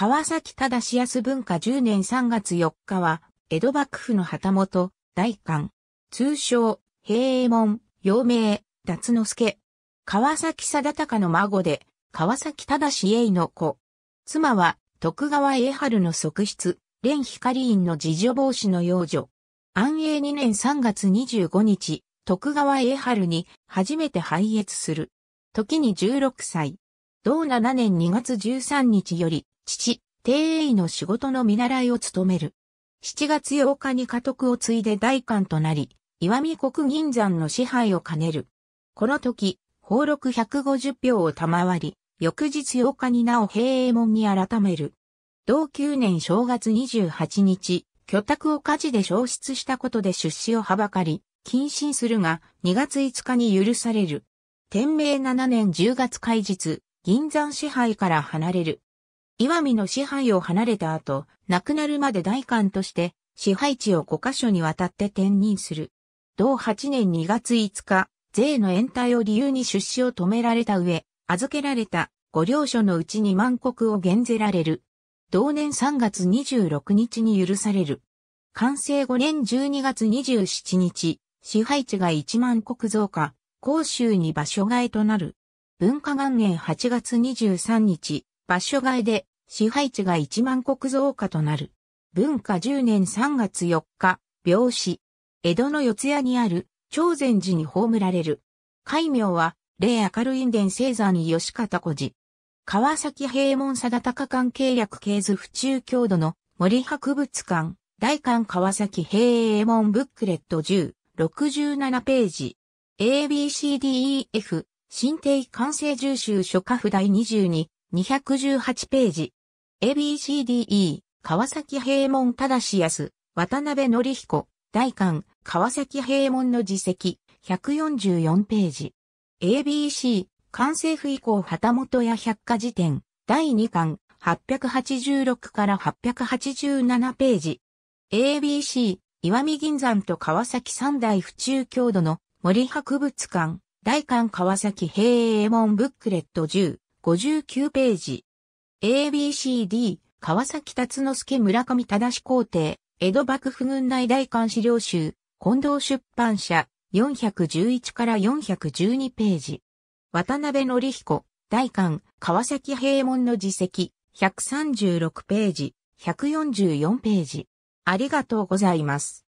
川崎忠康文化10年3月4日は、江戸幕府の旗本、大官、通称、平衛門、陽明、達之助。川崎貞隆の孫で、川崎忠栄の子。妻は、徳川栄春の側室、蓮光院の次女帽子の養女。安永2年3月25日、徳川栄春に初めて拝謁する。時に16歳。同7年2月13日より、父、帝栄の仕事の見習いを務める。7月8日に家督を継いで大官となり、岩見国銀山の支配を兼ねる。この時、法録150票を賜り、翌日8日になお平永門に改める。同9年正月28日、居宅を火事で消失したことで出資をはばかり、謹慎するが、2月5日に許される。天明7年10月開日、銀山支配から離れる。岩見の支配を離れた後、亡くなるまで大官として支配地を5カ所にわたって転任する。同8年2月5日、税の延滞を理由に出資を止められた上、預けられた五領所のうちに万国を減ぜられる。同年3月26日に許される。完成5年12月27日、支配地が1万国増加、甲州に場所替えとなる。文化元年8月23日、場所替えで支配地が1万国増加となる。文化10年3月4日、病死。江戸の四谷にある長禅寺に葬られる。戒名は、霊明るい伝聖山吉方古寺。川崎平門貞高館契約系図府中郷土の森博物館、大館川崎平門ブックレット10、67ページ。ABCDEF、新定完成重集書家譜第22、218ページ。ABCDE、川崎平門正康、渡辺則彦、大館、川崎平門の自責、144ページ。ABC、完成譜以降旗本や百科事典、第2巻、886から887ページ。ABC、岩見銀山と川崎三大府中郷土の森博物館、大館川崎平衛門ブックレット10、59ページ。ABCD、川崎達之助村上正皇帝、江戸幕府軍内大官資料集、近藤出版社、411から412ページ。渡辺則彦、大官、川崎平門の自責、136ページ、144ページ。ありがとうございます。